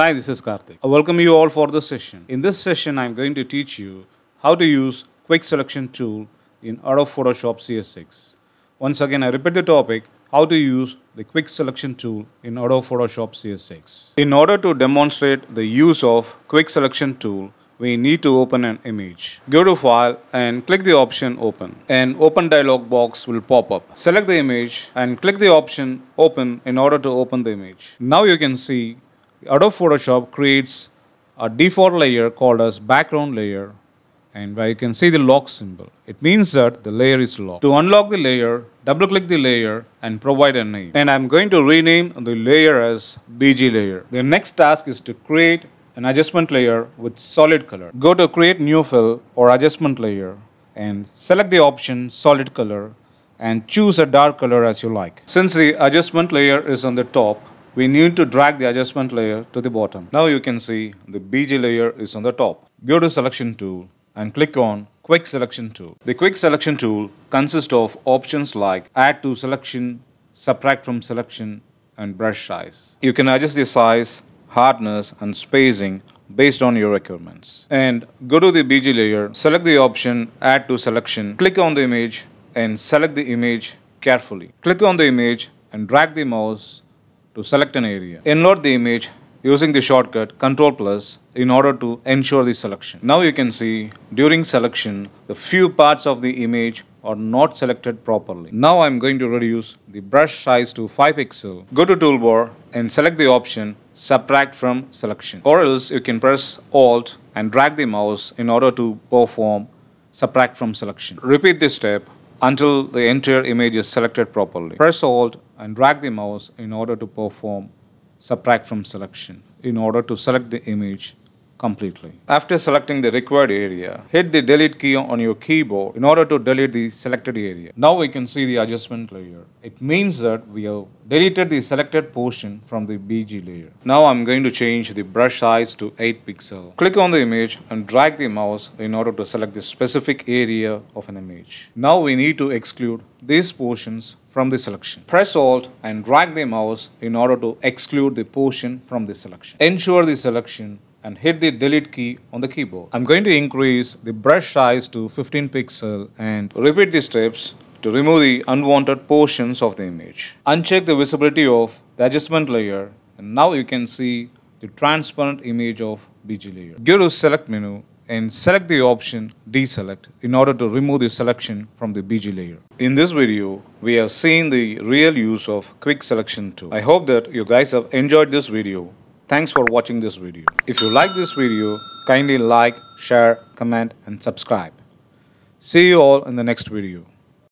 Hi, this is Karthik. I welcome you all for this session. In this session, I'm going to teach you how to use Quick Selection tool in Adobe Photoshop CS6. Once again, I repeat the topic, how to use the Quick Selection tool in Adobe Photoshop CS6. In order to demonstrate the use of Quick Selection tool, we need to open an image. Go to File and click the option Open. An open dialog box will pop up. Select the image and click the option Open in order to open the image. Now you can see Adobe Photoshop creates a default layer called as background layer and where you can see the lock symbol. It means that the layer is locked. To unlock the layer, double click the layer and provide a name. And I'm going to rename the layer as BG layer. The next task is to create an adjustment layer with solid color. Go to create new fill or adjustment layer and select the option solid color and choose a dark color as you like. Since the adjustment layer is on the top, we need to drag the adjustment layer to the bottom. Now you can see the BG layer is on the top. Go to selection tool and click on quick selection tool. The quick selection tool consists of options like add to selection, subtract from selection and brush size. You can adjust the size, hardness and spacing based on your requirements. And go to the BG layer, select the option add to selection, click on the image and select the image carefully. Click on the image and drag the mouse to select an area. Enlarge the image using the shortcut Ctrl plus in order to ensure the selection. Now you can see during selection the few parts of the image are not selected properly. Now I'm going to reduce the brush size to 5 pixel. Go to toolbar and select the option subtract from selection or else you can press alt and drag the mouse in order to perform subtract from selection. Repeat this step until the entire image is selected properly. Press Alt and drag the mouse in order to perform subtract from selection in order to select the image completely. After selecting the required area, hit the delete key on your keyboard in order to delete the selected area. Now we can see the adjustment layer. It means that we have deleted the selected portion from the BG layer. Now I'm going to change the brush size to 8 pixel. Click on the image and drag the mouse in order to select the specific area of an image. Now we need to exclude these portions from the selection. Press Alt and drag the mouse in order to exclude the portion from the selection. Ensure the selection and hit the delete key on the keyboard. I'm going to increase the brush size to 15 pixel and repeat the steps to remove the unwanted portions of the image. Uncheck the visibility of the adjustment layer and now you can see the transparent image of BG layer. Go to select menu and select the option deselect in order to remove the selection from the BG layer. In this video, we have seen the real use of quick selection tool. I hope that you guys have enjoyed this video Thanks for watching this video. If you like this video, kindly like, share, comment and subscribe. See you all in the next video.